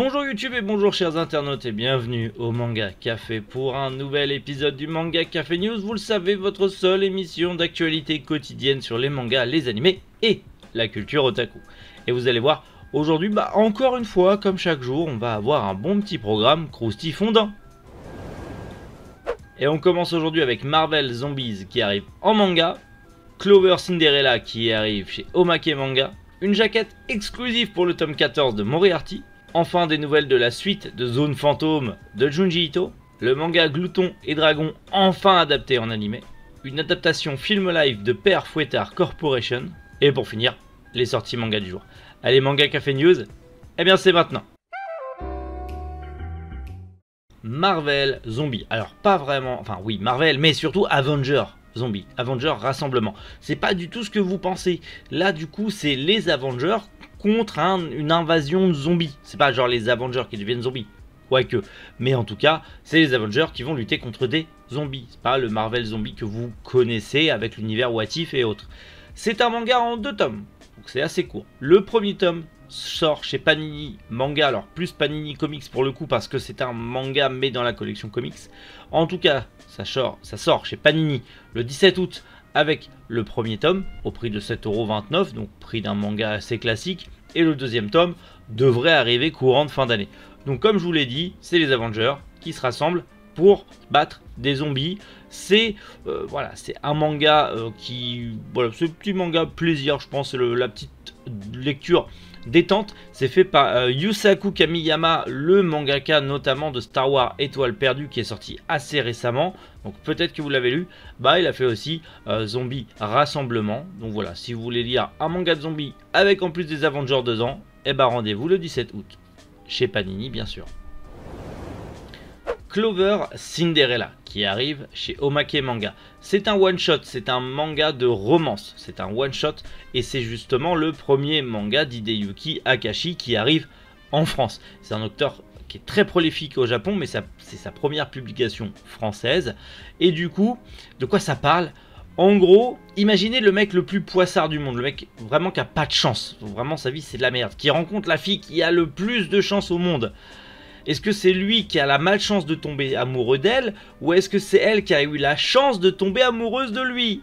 Bonjour YouTube et bonjour chers internautes et bienvenue au Manga Café pour un nouvel épisode du Manga Café News. Vous le savez, votre seule émission d'actualité quotidienne sur les mangas, les animés et la culture otaku. Et vous allez voir, aujourd'hui, bah encore une fois, comme chaque jour, on va avoir un bon petit programme crousty fondant. Et on commence aujourd'hui avec Marvel Zombies qui arrive en manga, Clover Cinderella qui arrive chez Omake Manga, une jaquette exclusive pour le tome 14 de Moriarty, Enfin des nouvelles de la suite de Zone Fantôme de Junji Ito, le manga Glouton et Dragon enfin adapté en animé, une adaptation film live de Père Fouettard Corporation, et pour finir, les sorties manga du jour. Allez Manga Café News, eh bien c'est maintenant Marvel Zombie. Alors pas vraiment, enfin oui Marvel, mais surtout Avenger Zombie, Avenger Rassemblement. C'est pas du tout ce que vous pensez. Là du coup c'est les Avengers contre une invasion de zombies. C'est pas genre les Avengers qui deviennent zombies. Quoique. Mais en tout cas, c'est les Avengers qui vont lutter contre des zombies. C'est pas le Marvel Zombie que vous connaissez avec l'univers What et autres. C'est un manga en deux tomes. Donc c'est assez court. Le premier tome sort chez Panini Manga, alors plus Panini Comics pour le coup parce que c'est un manga mais dans la collection comics. En tout cas, ça sort, ça sort chez Panini le 17 août avec le premier tome au prix de 7,29€, donc prix d'un manga assez classique, et le deuxième tome devrait arriver courant de fin d'année. Donc comme je vous l'ai dit, c'est les Avengers qui se rassemblent pour battre des zombies. C'est euh, voilà, un manga euh, qui voilà, ce petit manga plaisir, je pense, la petite lecture détente. C'est fait par euh, Yusaku Kamiyama, le mangaka notamment de Star Wars Étoile perdue qui est sorti assez récemment. Donc peut-être que vous l'avez lu. Bah il a fait aussi euh, Zombie Rassemblement. Donc voilà, si vous voulez lire un manga de zombies avec en plus des Avengers dedans, et eh bah rendez-vous le 17 août. Chez Panini bien sûr. Clover Cinderella qui arrive chez Omake Manga. C'est un one-shot, c'est un manga de romance, c'est un one-shot et c'est justement le premier manga d'Hideyuki Akashi qui arrive en France. C'est un auteur qui est très prolifique au Japon mais c'est sa première publication française et du coup, de quoi ça parle? En gros, imaginez le mec le plus poissard du monde, le mec vraiment qui a pas de chance, vraiment sa vie c'est de la merde, qui rencontre la fille qui a le plus de chance au monde. Est-ce que c'est lui qui a la malchance de tomber amoureux d'elle ou est-ce que c'est elle qui a eu la chance de tomber amoureuse de lui?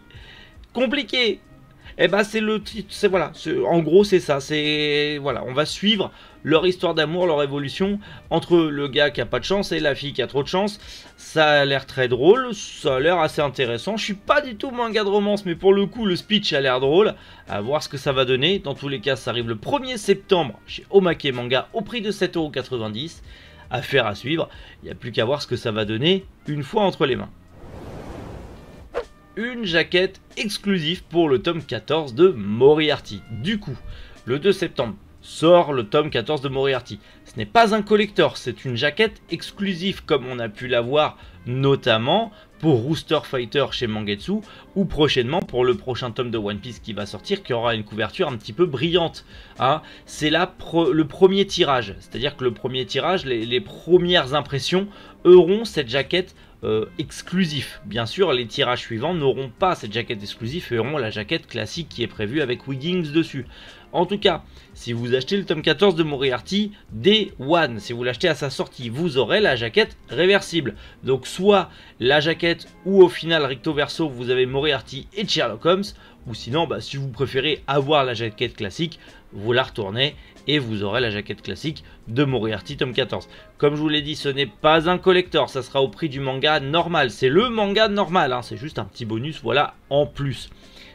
Compliqué. Eh ben c'est le c'est voilà, en gros c'est ça, c'est voilà, on va suivre leur histoire d'amour, leur évolution entre le gars qui a pas de chance et la fille qui a trop de chance. Ça a l'air très drôle, ça a l'air assez intéressant. Je suis pas du tout manga de romance, mais pour le coup le speech a l'air drôle. À voir ce que ça va donner. Dans tous les cas, ça arrive le 1er septembre chez Omake Manga au prix de 7,90€ affaire à suivre. Il n'y a plus qu'à voir ce que ça va donner une fois entre les mains. Une jaquette exclusive pour le tome 14 de Moriarty. Du coup, le 2 septembre sort le tome 14 de Moriarty. Ce n'est pas un collector, c'est une jaquette exclusive comme on a pu l'avoir notamment pour Rooster Fighter chez Mangetsu ou prochainement pour le prochain tome de One Piece qui va sortir qui aura une couverture un petit peu brillante. Hein. C'est le premier tirage, c'est-à-dire que le premier tirage, les, premières impressions auront cette jaquette euh, exclusive. Bien sûr, les tirages suivants n'auront pas cette jaquette exclusive et auront la jaquette classique qui est prévue avec Wiggins dessus. En tout cas, si vous achetez le tome 14 de Moriarty, Day One, si vous l'achetez à sa sortie, vous aurez la jaquette réversible. Donc soit la jaquette ou au final recto verso vous avez Moriarty et Sherlock Holmes, ou sinon bah, si vous préférez avoir la jaquette classique, vous la retournez et vous aurez la jaquette classique de Moriarty tome 14. Comme je vous l'ai dit, ce n'est pas un collector, ça sera au prix du manga normal. C'est le manga normal, hein. c'est juste un petit bonus, voilà, en plus.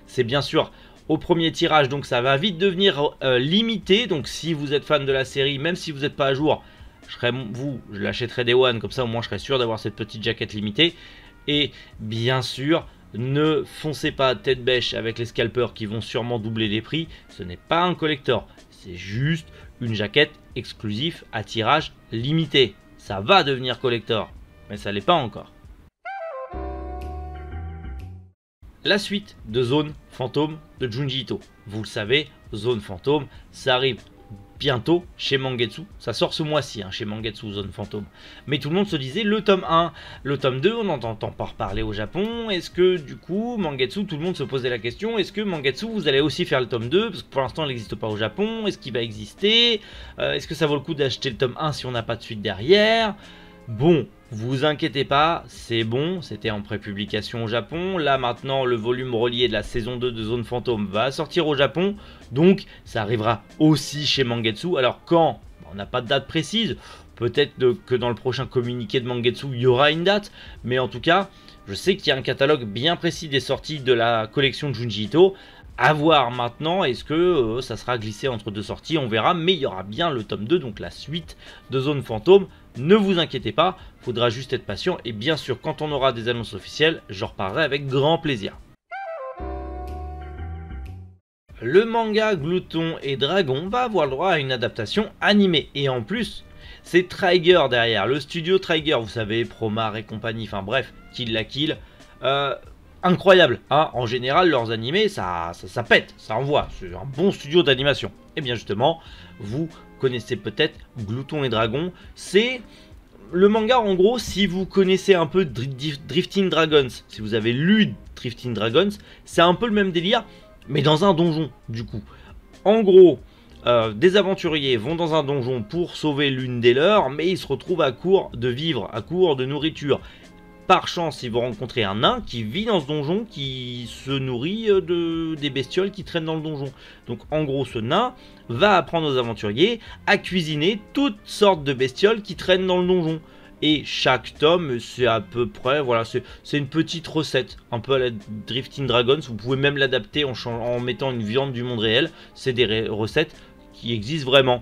C'est bien sûr au premier tirage, donc ça va vite devenir euh, limité. Donc si vous êtes fan de la série, même si vous n'êtes pas à jour, je vous, je l'achèterai des one, comme ça au moins je serais sûr d'avoir cette petite jaquette limitée. Et bien sûr, ne foncez pas tête bêche avec les scalpers qui vont sûrement doubler les prix. Ce n'est pas un collector, c'est juste une jaquette exclusive à tirage limité. Ça va devenir collector, mais ça l'est pas encore. la suite de Zone Fantôme de Junji Ito. Vous le savez, Zone Fantôme, ça arrive bientôt chez Mangetsu. Ça sort ce mois-ci hein, chez Mangetsu Zone Fantôme. Mais tout le monde se disait le tome 1, le tome 2, on n'entend pas reparler au Japon. Est-ce que du coup, Mangetsu, tout le monde se posait la question, est-ce que Mangetsu, vous allez aussi faire le tome 2 Parce que pour l'instant, il n'existe pas au Japon. Est-ce qu'il va exister? Euh, Est-ce que ça vaut le coup d'acheter le tome 1 si on n'a pas de suite derrière? Bon, vous inquiétez pas, c'est bon, c'était en prépublication au Japon. Là maintenant, le volume relié de la saison 2 de Zone Fantôme va sortir au Japon. Donc, ça arrivera aussi chez Mangetsu. Alors quand? On n'a pas de date précise. Peut-être que dans le prochain communiqué de Mangetsu, il y aura une date. Mais en tout cas, je sais qu'il y a un catalogue bien précis des sorties de la collection de Junji Ito. A voir maintenant, est-ce que euh, ça sera glissé entre deux sorties? On verra, mais il y aura bien le tome 2, donc la suite de Zone Fantôme. Ne vous inquiétez pas, faudra juste être patient et bien sûr quand on aura des annonces officielles, j'en reparlerai avec grand plaisir. Le manga Glouton et Dragon va avoir droit à une adaptation animée et en plus c'est Trigger derrière, le studio Trigger, vous savez, Promar et compagnie, enfin bref, Kill la Kill. Euh, incroyable, hein en général leurs animés ça, ça, ça pète, ça envoie, c'est un bon studio d'animation. Et bien justement, vous connaissez peut-être Glouton et Dragon. C'est le manga en gros, si vous connaissez un peu Drifting Dragons, si vous avez lu Drifting Dragons, c'est un peu le même délire, mais dans un donjon du coup. En gros, euh, des aventuriers vont dans un donjon pour sauver l'une des leurs, mais ils se retrouvent à court de vivre, à court de nourriture par chance, ils vont rencontrer un nain qui vit dans ce donjon, qui se nourrit euh, de, des bestioles qui traînent dans le donjon. Donc en gros, ce nain va apprendre aux aventuriers à cuisiner toutes sortes de bestioles qui traînent dans le donjon. Et chaque tome, c'est à peu près, voilà, c'est une petite recette, un peu à la Drifting Dragons. Vous pouvez même l'adapter en, en mettant une viande du monde réel. C'est des recettes qui existent vraiment.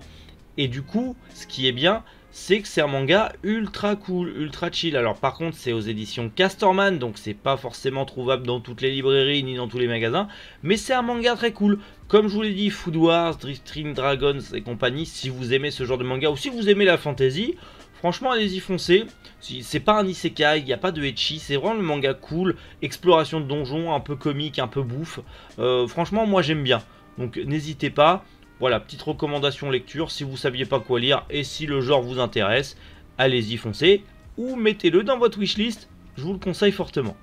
Et du coup, ce qui est bien, c'est que c'est un manga ultra cool, ultra chill. Alors par contre c'est aux éditions Castorman, donc c'est pas forcément trouvable dans toutes les librairies ni dans tous les magasins, mais c'est un manga très cool. Comme je vous l'ai dit, Food Wars, Drifting Dragons et compagnie, si vous aimez ce genre de manga ou si vous aimez la fantasy, franchement allez-y foncez. C'est pas un isekai, il n'y a pas de etchi, c'est vraiment le manga cool, exploration de donjons, un peu comique, un peu bouffe. Euh, franchement moi j'aime bien, donc n'hésitez pas. Voilà, petite recommandation lecture, si vous saviez pas quoi lire et si le genre vous intéresse, allez-y foncez, ou mettez-le dans votre wishlist, je vous le conseille fortement.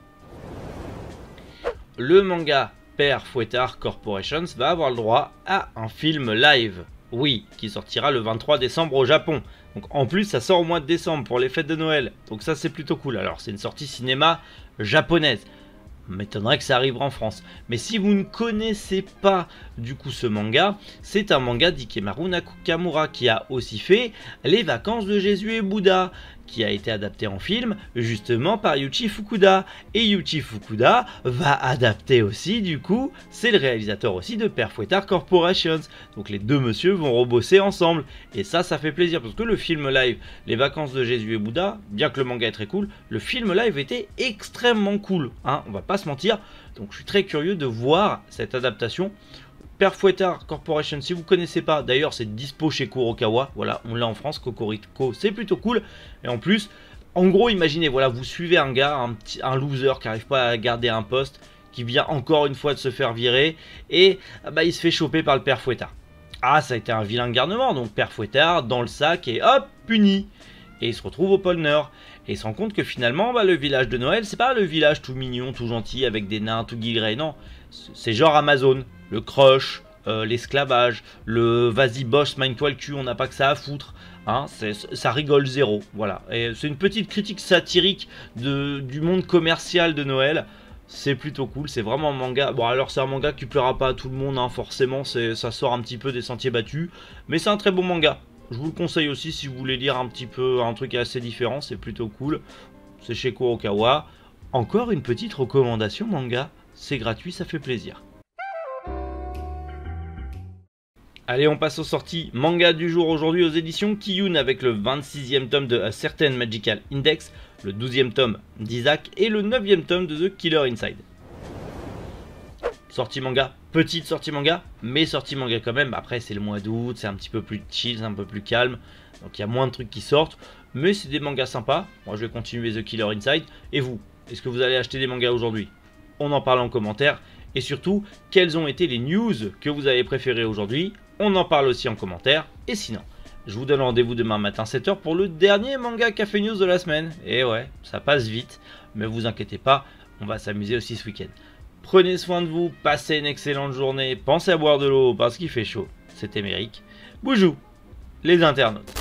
Le manga Père Fouettard Corporations va avoir le droit à un film live. Oui, qui sortira le 23 décembre au Japon. Donc en plus, ça sort au mois de décembre pour les fêtes de Noël. Donc ça, c'est plutôt cool. Alors, c'est une sortie cinéma japonaise m'étonnerait que ça arrive en France. Mais si vous ne connaissez pas du coup ce manga, c'est un manga d'Ikemaru Nakamura qui a aussi fait Les vacances de Jésus et Bouddha qui a été adapté en film justement par Yuchi Fukuda. Et Yuchi Fukuda va adapter aussi, du coup, c'est le réalisateur aussi de Perfouettard Corporations. Donc les deux monsieur vont rebosser ensemble. Et ça, ça fait plaisir parce que le film live, Les vacances de Jésus et Bouddha, bien que le manga est très cool, le film live était extrêmement cool. Hein, on va pas se mentir. Donc je suis très curieux de voir cette adaptation. Perfouettard Corporation, si vous connaissez pas, d'ailleurs c'est dispo chez Kurokawa, voilà, on l'a en France, Cocorico, c'est plutôt cool. Et en plus, en gros, imaginez, voilà, vous suivez un gars, un, loser qui n'arrive pas à garder un poste, qui vient encore une fois de se faire virer, et ah bah, il se fait choper par le père Fouettard. Ah, ça a été un vilain garnement, donc père Fouettard dans le sac et hop, puni. Et il se retrouve au pôle Nord. Et il se rend compte que finalement, bah, le village de Noël, c'est pas le village tout mignon, tout gentil, avec des nains tout guillerés, non. C'est genre Amazon le crush, l'esclavage, le vas-y boss, mine-toi le cul, on n'a pas que ça à foutre. Hein, ça rigole zéro, voilà. Et c'est une petite critique satirique de, du monde commercial de Noël. C'est plutôt cool, c'est vraiment un manga. Bon, alors c'est un manga qui plaira pas à tout le monde, hein, forcément, ça sort un petit peu des sentiers battus. Mais c'est un très bon manga. Je vous le conseille aussi si vous voulez lire un petit peu un truc assez différent, c'est plutôt cool. C'est chez Kurokawa. Encore une petite recommandation manga. C'est gratuit, ça fait plaisir. Allez, on passe aux sorties manga du jour aujourd'hui aux éditions Kiyun avec le 26e tome de A Certain Magical Index, le 12e tome d'Isaac et le 9e tome de The Killer Inside. Sortie manga, petite sortie manga, mais sortie manga quand même. Après, c'est le mois d'août, c'est un petit peu plus chill, c'est un peu plus calme. Donc il y a moins de trucs qui sortent, mais c'est des mangas sympas. Moi, je vais continuer The Killer Inside. Et vous, est-ce que vous allez acheter des mangas aujourd'hui? On en parle en commentaire. Et surtout, quelles ont été les news que vous avez préférées aujourd'hui? On en parle aussi en commentaire. Et sinon, je vous donne rendez-vous demain matin 7h pour le dernier manga Café News de la semaine. Et ouais, ça passe vite, mais vous inquiétez pas, on va s'amuser aussi ce week-end. Prenez soin de vous, passez une excellente journée, pensez à boire de l'eau parce qu'il fait chaud. C'était Méric. Boujou, les internautes.